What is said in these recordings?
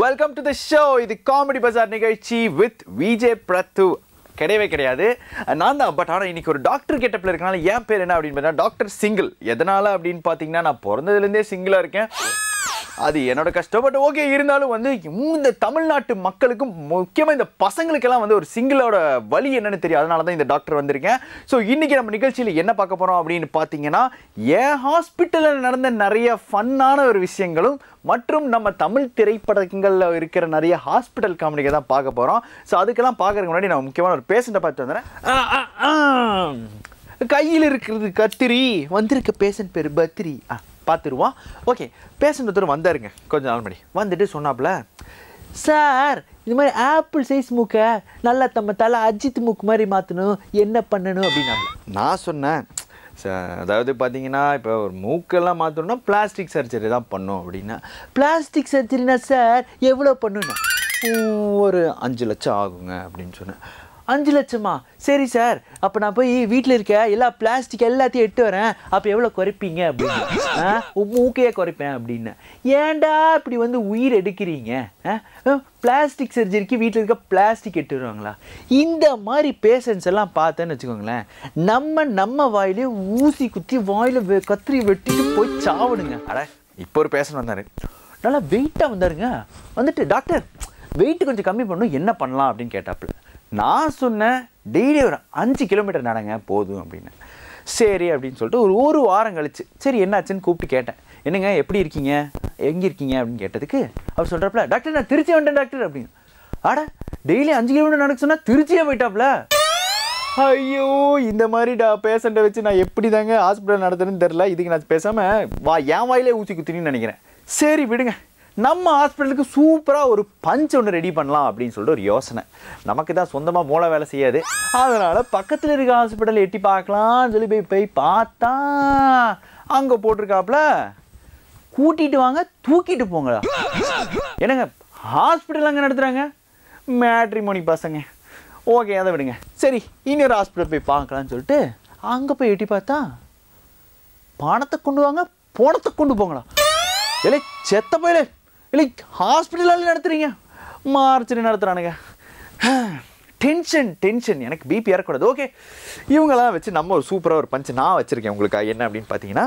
Welcome to the show இது comedy பஜார் நிகழ்ச்சி with VJ பிரத்து கிடையவே கிடையாது. நான் தான் பட் ஆனால் இன்னைக்கு ஒரு டாக்டர் கெட்டப்பில் இருக்கனால என் பேர் என்ன அப்படின்னு பார்த்தீங்கன்னா டாக்டர் சிங்கிள் எதனால் அப்படின்னு பார்த்தீங்கன்னா நான் பிறந்ததுலேருந்தே சிங்கிளாக இருக்கேன். அது என்னோட கஷ்டம். பட் ஓகே இருந்தாலும் வந்து இந்த தமிழ்நாட்டு மக்களுக்கும் முக்கியமாக இந்த பசங்களுக்கெல்லாம் வந்து ஒரு சிங்கிளோட வழி என்னன்னு தெரியும். அதனால தான் இந்த டாக்டர் வந்திருக்கேன். ஸோ இன்றைக்கி நம்ம நிகழ்ச்சியில் என்ன பார்க்க போகிறோம் அப்படின்னு பார்த்தீங்கன்னா என் ஹாஸ்பிட்டலில் நடந்த நிறைய ஃபன்னான ஒரு விஷயங்களும் மற்றும் நம்ம தமிழ் திரைப்படங்களில் இருக்கிற நிறைய ஹாஸ்பிட்டல் காமெடிக்கை தான் பார்க்க போகிறோம் ஸோ அதுக்கெல்லாம் பார்க்குறதுக்கு முன்னாடி நான் முக்கியமான ஒரு பேஷண்ட்டை பார்த்து வந்துடுறேன். கையில் இருக்கிறது கத்திரி வந்திருக்க பேஷண்ட் பேர் பத்திரி ஆ. பார்த்துருவோம். ஓகே பேஷண்ட் ஒருத்தர் வந்தாருங்க. கொஞ்சம் நாள் மணி வந்துட்டு சொன்னாப்புல சார் இந்த மாதிரி ஆப்பிள் சைஸ் மூக்கை நல்லா தம்ம தலை அஜித் மூக்கு மாதிரி மாற்றணும் என்ன பண்ணணும்? அப்படின்னா நான் சொன்னேன் அதாவது பார்த்தீங்கன்னா இப்போ ஒரு மூக்கெல்லாம் மாற்றணும்னா பிளாஸ்டிக் சர்ஜரி தான் பண்ணும். அப்படின்னா பிளாஸ்டிக் சர்ஜரினா சார் எவ்வளோ பண்ணுன்னா ஒரு அஞ்சு லட்சம் ஆகுங்க. அப்படின்னு சொன்னேன். அஞ்சு லட்சமா? சரி சார். அப்போ நான் போய் வீட்டில் இருக்க எல்லா பிளாஸ்டிக் எல்லாத்தையும் எட்டு வரேன். அப்போ எவ்வளோ குறைப்பீங்க அப்படின்னு. ஆ? மூக்கையே குறைப்பேன் அப்படின்னு. ஏன்டா இப்படி வந்து உயிர் எடுக்கிறீங்க? பிளாஸ்டிக் சர்ஜரிக்கு வீட்டில் இருக்க பிளாஸ்டிக் எட்டு வருவாங்களா இந்த மாதிரி பேஷண்ட்ஸ் எல்லாம் பார்த்தேன்னு வச்சுக்கோங்களேன். நம்ம நம்ம வாயிலே ஊசி குத்தி வாயில் வெ- கத்திரி வெட்டிட்டு போய் சாவணுங்க. அட இப்போ ஒரு பேஷண்ட் வந்தாரு. நல்லா வெயிட்டாக வந்தாருங்க. வந்துட்டு டாக்டர் வெயிட் கொஞ்சம் கம்மி பண்ணணும். என்ன பண்ணலாம்? அப்படின்னு கேட்டாப்புல. நான் சொன்னேன் டெய்லி ஒரு அஞ்சு கிலோமீட்டர் நடங்க போதும் அப்படின்னு. சரி அப்படின்னு சொல்லிட்டு ஒரு ஒரு வாரம் கழிச்சு சரி என்னாச்சுன்னு கூப்பிட்டு கேட்டேன். என்னங்க எப்படி இருக்கீங்க? எங்கே இருக்கீங்க? அப்படின்னு கேட்டதுக்கு அவர் சொல்கிறப்பல டாக்டர் நான் திருச்சி வந்துட்டேன் டாக்டர் அப்படின்னு. அட டெய்லி அஞ்சு கிலோமீட்டர் நடக்க சொன்னால் திருச்சியே போயிட்டாப்ல ஐயோ இந்த மாதிரி டா பேஷண்ட்டை வச்சு நான் எப்படி தாங்க ஹாஸ்பிட்டல் நடத்துறேன்னு தெரில இதுக்கு நான் பேசாமல் வா என் வாயிலே ஊசி குத்தினு நினைக்கிறேன். சரி விடுங்க. நம்ம ஹாஸ்பிட்டலுக்கு சூப்பராக ஒரு பஞ்ச் ஒன்று ரெடி பண்ணலாம் அப்படின்னு சொல்லிட்டு ஒரு யோசனை. நமக்கு தான் சொந்தமாக மூளை வேலை செய்யாது. அதனால் பக்கத்தில் இருக்க ஹாஸ்பிட்டல் எட்டி பார்க்கலாம்னு சொல்லி போய் போய் பார்த்தா அங்கே போட்டிருக்காப்புல கூட்டிகிட்டு வாங்க தூக்கிட்டு போங்களா என்னங்க ஹாஸ்பிட்டல் அங்கே நடத்துகிறாங்க மேட்ரிமோனி பசங்க. ஓகே அதை விடுங்க. சரி இன்னொரு ஹாஸ்பிட்டல் போய் பார்க்கலாம்னு சொல்லிட்டு அங்கே போய் எட்டி பார்த்தா பணத்தை கொண்டு வாங்க பணத்தை கொண்டு போங்களா இல்லை செத்த போயிலே. இல்லை ஹாஸ்பிட்டலால் நடத்துகிறீங்க மார்ச்சரி நடத்துகிறானுங்க டென்ஷன் டென்ஷன் எனக்கு பிபி இறக்கூடாது ஓகே இவங்கெல்லாம் வச்சு நம்ம ஒரு சூப்பராக ஒரு பஞ்சு நான் வச்சுருக்கேன் உங்களுக்கு. என்ன அப்படின்னு பார்த்தீங்கன்னா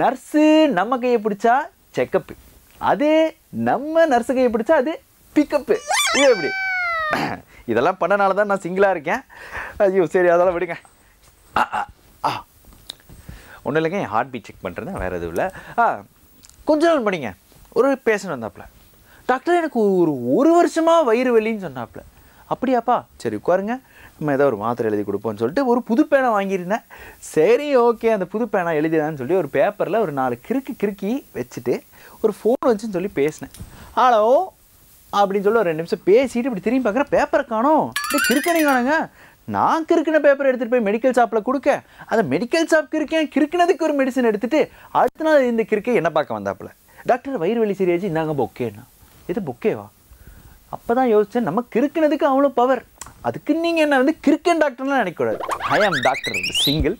நர்ஸு நம்ம கையை பிடிச்சா செக்கப்பு அதே நம்ம நர்ஸு கையை பிடிச்சா அது பிக்கப்பு இது எப்படி? இதெல்லாம் பண்ணனால தான் நான் சிங்கிளாக இருக்கேன். ஐயோ சரி அதெல்லாம் விடுங்க. ஆ, ஆ, ஒன்றும் இல்லைங்க என் ஹார்ட் பீட் செக் பண்ணுறேன் வேறு எதுவும் இல்லை. ஆ கொஞ்ச நாள் பண்ணிங்க ஒரு பேஷண்ட் வந்தாப்புல. டாக்டர் எனக்கு ஒரு ஒரு வருஷமாக வயிறு வலின்னு சொன்னாப்புல. அப்படியாப்பா? சரி உட்காருங்க. நம்ம ஏதோ ஒரு மாத்திரை எழுதி கொடுப்போம்னு சொல்லிட்டு ஒரு புது பேனை வாங்கியிருந்தேன். சரி ஓகே அந்த புது பேனா எழுதிதான்னு சொல்லி ஒரு பேப்பரில் ஒரு நாலு கிறுக்கி கிறுக்கி வச்சுட்டு ஒரு ஃபோன் வச்சுன்னு சொல்லி பேசினேன். ஹலோ? அப்படின்னு சொல்லி ஒரு ரெண்டு நிமிஷம் பேசிட்டு இப்படி திரும்பி பார்க்குற பேப்பரை காணோம். இப்படி காணுங்க. நான் கிறுக்கின பேப்பர் எடுத்துகிட்டு போய் மெடிக்கல் ஷாப்பில் கொடுக்க. அந்த மெடிக்கல் ஷாப் கிறுக்கேன் கிறுக்கினதுக்கு ஒரு மெடிசன் எடுத்துகிட்டு அடுத்த நாள் இந்த கிறுக்கை என்ன பார்க்க வந்தாப்புல. டாக்டர் வயிறு வலி சரியாச்சு இந்தாங்க பொக்கேன்னா இது பொக்கேவா? அப்போ தான் யோசித்தேன் நம்ம கிறுக்கினதுக்கு அவ்வளோ பவர் அதுக்கு நீங்கள் என்ன வந்து கிறுக்கன் டாக்டர்லாம் நினைக்கக்கூடாது. ஐ ஆம் டாக்டர் சிங்கிள்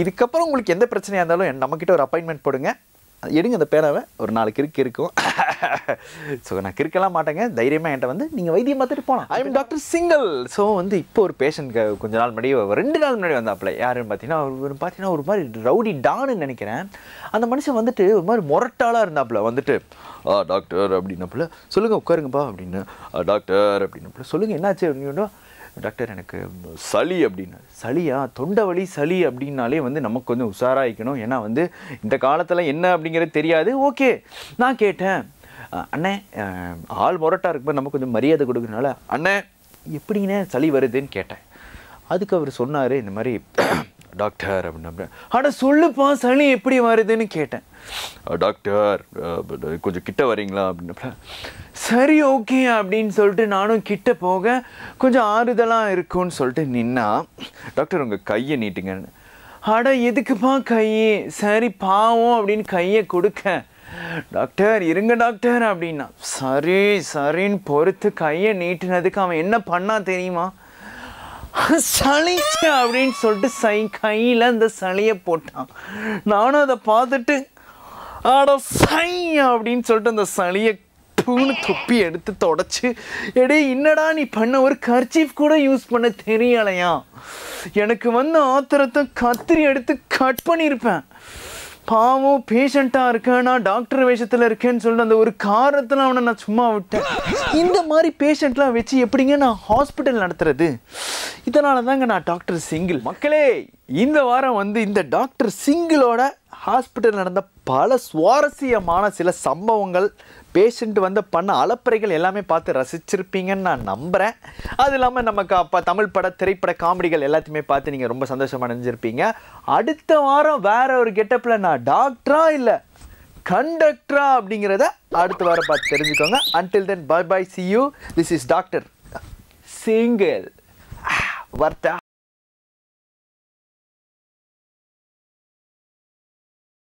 இதுக்கப்புறம் உங்களுக்கு எந்த பிரச்சனையாக இருந்தாலும் நம்மக்கிட்ட ஒரு அப்பாயின்மெண்ட் போடுங்க. எடுங்க அந்த பேனாவை. ஒரு நாலு கிறுக்கு இருக்கும். ஸோ நான் கிறுக்கலாம் மாட்டேங்க. தைரியமாக என்கிட்ட வந்து நீங்கள் வைத்தியம் பார்த்துட்டு போகலாம் I am doctor single so வந்து இப்போ ஒரு பேஷண்ட் கொஞ்ச நாள் முன்னாடி ஒரு ரெண்டு நாள் முன்னாடி வந்தாப்புல. யாருன்னு பார்த்தீங்கன்னா அவர் பார்த்தீங்கன்னா ஒரு மாதிரி ரவுடி டான்னு நினைக்கிறேன். அந்த மனுஷன் வந்துட்டு ஒரு மாதிரி முரட்டாளாக இருந்தாப்புல வந்துட்டு ஆ டாக்டர் அப்படின்னப்புல சொல்லுங்கள் உட்காருங்கப்பா அப்படின்னு "ஆ, டாக்டர் அப்படின்னப்புல சொல்லுங்கள் என்னாச்சு? அப்படின்னு டாக்டர் எனக்கு சளி அப்படின்னு. சளியா? தொண்டை வலி சளி அப்படின்னாலே வந்து நமக்கு கொஞ்சம் உஷாராயிக்கணும். ஏன்னா வந்து இந்த காலத்தில் என்ன அப்படிங்கிறது தெரியாது. ஓகே நான் கேட்டேன். அண்ணே ஆள் மொரட்டாக இருக்கும்போது நமக்கு கொஞ்சம் மரியாதை கொடுக்குறனால அண்ணே எப்படிங்கண்ணே சளி வருதுன்னு கேட்டேன். அதுக்கு அவர் சொன்னார் இந்த மாதிரி டாக்டர் அப்படின்னு ஆனால் சொல்லுப்பா சளி எப்படி வருதுன்னு கேட்டேன். "அஹ், டாக்டர் கொஞ்சம் கிட்ட வரீங்களா அப்படின்னு சரி ஓகே அப்படின்னு சொல்லிட்டு நானும் கிட்ட போக கொஞ்சம் ஆறுதலாக இருக்கும்னு சொல்லிட்டு நின்னா டாக்டர் உங்கள் கையை நீட்டுங்கன்னு அட எதுக்குப்பா கையே? சரி பாவம் அப்படின்னு கையை கொடுக்க. டாக்டர் இருங்க டாக்டர் அப்படின்னா. சரி சரின்னு பொறுத்து கையை நீட்டினதுக்கு அவன் என்ன பண்ணா தெரியுமா? சளிச்சு அப்படின்னு சொல்லிட்டு சை கையில் அந்த சளியை போட்டான். நானும் அதை பார்த்துட்டு ஆட சை அப்படின்னு சொல்லிட்டு அந்த சளியை டப்புன்னு தொப்பி எடுத்து தொடச்சு எடே என்னடா நீ பண்ண? ஒரு கர்ச்சீஃப் கூட யூஸ் பண்ண தெரியலையா? எனக்கு வந்து ஆத்திரத்தை கத்திரி எடுத்து கட் பண்ணியிருப்பேன் பாவம் பேஷண்ட்டாக இருக்கேன் நான் டாக்டர் வேஷத்தில் இருக்கேன்னு சொல்லிட்டு அந்த ஒரு காரத்தில் அவனை நான் சும்மா விட்டேன். இந்த மாதிரி பேஷண்ட்லாம் வச்சு எப்படிங்க நான் ஹாஸ்பிட்டல் நடத்துறது? இதனால தாங்க நான் டாக்டர் சிங்கிள் மக்களே இந்த வாரம் வந்து இந்த டாக்டர் சிங்கிளோட ஹாஸ்பிட்டல் நடந்த பல சுவாரஸ்யமான சில சம்பவங்கள் பேஷண்ட் வந்து பண்ண அலப்பறைகள் எல்லாமே பார்த்து ரசிச்சிருப்பீங்கன்னு நான் நம்புகிறேன் அது இல்லாமல் நமக்கு அப்போ தமிழ் பட திரைப்பட காமெடிகள் எல்லாத்தையுமே பார்த்து நீங்கள் ரொம்ப சந்தோஷமாக அடைஞ்சிருப்பீங்க அடுத்த வாரம் வேற ஒரு கெட்டப்பில் நான் டாக்டரா இல்லை கண்டக்டரா அப்படிங்கிறத அடுத்த வாரம் பார்த்து தெரிஞ்சுக்கோங்க. Until then bye bye see you this is doctor single Wardha